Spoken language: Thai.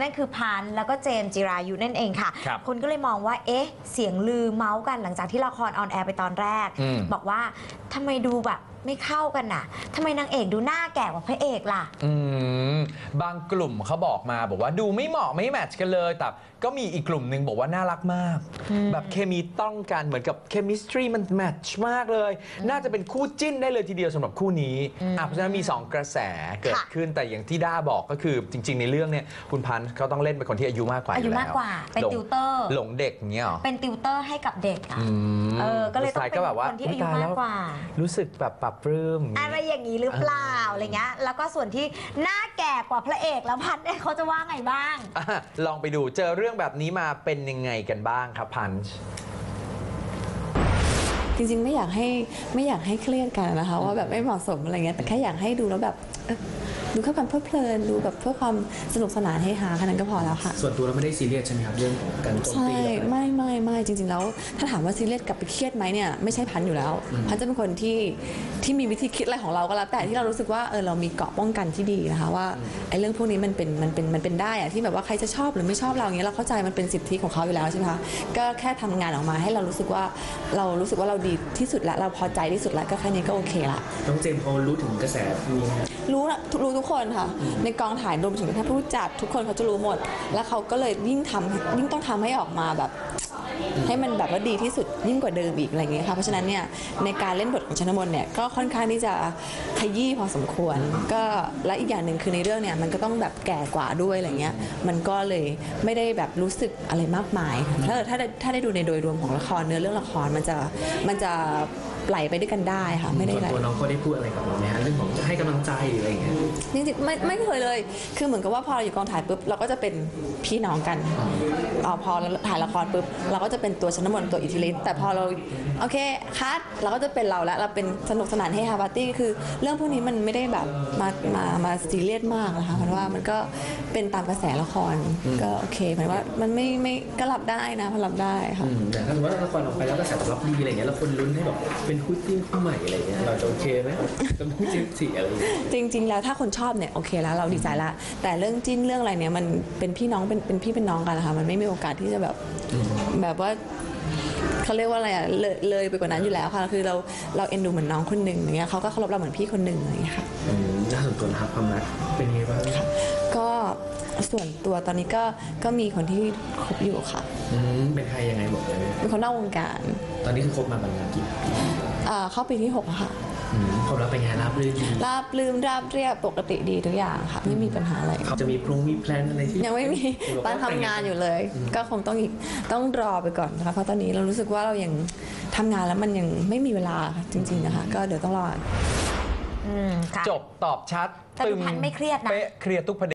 นั่นคือพันช์แล้วก็เจมส์จิรายุนั่นเองค่ะครับคนก็เลยมองว่า เอ๊ะ เสียงลือเมาส์กันหลังจากที่ละคร on air ไปตอนแรก อืม บอกว่าทำไมดูแบบ ไม่เข้ากันน่ะทำไมนางเอกดูหน้าแก่กว่าพระเอกล่ะ อืมบางกลุ่มเขาบอกมาบอกว่าดูไม่เหมาะไม่ match กันเลย แต่ก็มีอีกกลุ่มหนึ่งบอกว่าน่ารักมาก แบบเคมีต้องกันเหมือนกับ chemistry มัน match มากเลย น่าจะเป็นคู่จิ้นได้เลยทีเดียวสำหรับคู่นี้อะเพราะฉะนั้นมี 2 กระแสเกิดค่ะ ขึ้นแต่อย่างที่ด้าบอกก็คือจริง ๆ ในเรื่องเนี่ยคุณพันธ์เขาต้องเล่นเป็นคนที่อายุมากกว่าอายุแล้วมากกว่าเป็นหลงติวเตอร์ หลงเด็กอย่างเงี้ยเหรอเป็นติวเตอร์ให้กับเด็กอะอืมเออก็เลยต้องสุดท้าเป็นก็แบบว่าคนที่อายุตมากแล้วกว่า รู้สึกแบบปรับปรื้ม อะไรอย่างนี้หรือเปล่าอะไรเงี้ย แล้วก็ส่วนที่หน้าแก่กว่าพระเอกแล้วพันธุ์เนี่ยเขาจะว่าไงบ้าง อะลองไปดูเจอเรื่องแบบนี้มาเป็นยังไงกันบ้างครับพันช์ จริงๆ ไม่อยากให้ไม่อยากให้เครียดกันนะคะว่าแบบไม่เหมาะสมอะไรเงี้ยแต่แค่อยากให้ดูแล้วแบบเอ้อดูเพื่อความเพลิดเพลินดูแบบเพื่อความสนุกสนานให้ฮาแค่นั้นก็พอแล้วค่ะ ส่วนตัวเราไม่ได้ซีเรียสใช่ไหมครับเรื่องของการโจมใช่ตีอะไรไม่ไม่ไม่จริง ๆ แล้ว ถ้าถามว่าซีเรียสกลับไปเครียดไหมเนี่ยไม่ใช่พันอยู่แล้ว พันจะเป็นคนที่ที่มีวิธีคิดอะไรของเราก็แล้วแต่ที่เรารู้สึกว่าเออเรามีเกราะป้องกันที่ดีนะคะว่าไอ้เรื่องพวกนี้มันเป็นมันเป็นมันเป็นได้อะที่แบบว่าใครจะชอบหรือไม่ชอบเราอย่างเงี้ยเราเข้าใจมันเป็นสิทธิของเขาอยู่แล้วใช่ไหมคะก็แค่ทำงานออกมาให้เรารู้สึกว่าเรารู้สึกว่าเราดีที่สุดแล้วเราพอใจที่สุดแล้วก็แค่นี้ก็โอเคละน้องเจมส์เขารู้ถึงกระแสนี้ไหมครับรู้นะรู้ทุกคนค่ะ ในกองถ่ายรวมถึงท่านผู้จัดทุกคนเขาจะรู้หมด แล้วเขาก็เลยยิ่งทำยิ่งต้องทำให้ออกมาแบบ ให้มันแบบว่าดีที่สุดยิ่งกว่าเดิมอีกอะไรอย่างเงี้ยค่ะเพราะฉะนั้นเนี่ยในการเล่นบทของชนมนเนี่ยก็ค่อนข้างที่จะขยี้พอสมควร ก็และอีกอย่างหนึ่งคือในเรื่องเนี่ยมันก็ต้องแบบแก่กว่าด้วยอะไรเงี้ยมันก็เลยไม่ได้แบบรู้สึกอะไรมากมายค่ะถ้าถ้าได้ถ้าได้ดูในโดยรวมของละครเนื้อเรื่องละครมันจะมันจะไหลไปด้วยกันได้ค่ะไม่ได้ส่วนไหลตัวน้องเขาได้พูดอะไรกับเราไหมฮะเรื่องของ กำลังใจหรืออะไรอย่างเงี้ย จริงๆไม่ไม่เคยเลย คือเหมือนกับว่าพอเราอยู่กองถ่ายปุ๊บเราก็จะเป็นพี่น้องกันเอาพอเราถ่ายละครปุ๊บเราก็จะเป็นตัวชนมนต์ตัวอิทธิฤทธิ์แต่พอเราโอเคคัดเราก็จะเป็นเราแล้วเราเป็นสนุกสนานให้ฮาปาร์ตี้คือ เรื่องพวกนี้มันไม่ได้แบบมามามาซีเรียสมากนะคะเพราะว่ามันก็เป็นตามกระแสละครก็โอเคหมายว่ามันไม่ไม่ก็รับได้นะพอรับได้ค่ะ อืมแต่ถ้าสมมติว่าละครออกไปแล้วกระแสตอบรับดีอะไรเงี้ยแล้วคนลุ้นให้แบบเป็นคู่จิ้นคู่ใหม่อะไรเงี้ยเราจะโอเคไหมกับคู่จิ้นสี่อะไรอย่างเงี้ยจริง ๆ แล้วถ้าคนชอบเนี่ยโอเคแล้วเราดีใจละแต่เรื่องจิ้นเรื่องอะไรเนี่ยมันเป็นพี่น้องเป็นเป็นพี่เป็นน้องกันนะคะมันไม่มีโอกาสที่จะแบบแบบว่าเขาเรียกว่าอะไรอะเลยเลยไปกว่านั้นอยู่แล้วค่ะคือเราเราเอ็นดูเหมือนน้องคนหนึ่งอย่างเงี้ยเขาก็เคารพเราเหมือนพี่คนหนึ่งอย่างเงี้ยค่ะอืมน่าส่วนตัวนะครับความรักเป็นยังไงบ้างก็ส่วนตัวตอนนี้ก็ก็มีคนที่คบอยู่ค่ะอืมเป็นใครยังไงบอกเลยเป็นคนนอกวงการ ตอนนี้คือคบมาประมาณกี่ปีอ่าเข้าปีที่หกแล้วค่ะ อืมความรักเป็นไงราบรื่นดีราบลืมราบเรียบปกติดีทุกอย่างค่ะ ไม่มีปัญหาอะไรเขาจะมีพรุ่งมีแพลนอะไรที่ ยังไม่มีหรือตว่าอนทำงานอยู่เลยก็คงต้องอีกต้องรอไปก่อนนะคะเพราะตอนนี้เรารู้สึกว่าเรายังทำงานแล้วมันยังไม่มีเวลาค่ะจริง ๆนะคะ ก็เดี๋ยวต้องรอ อืมค่ะ จบตอบชัดแต่ดูพันไม่เครียดนะเป๊ะเคลียร์ทุกประเด็น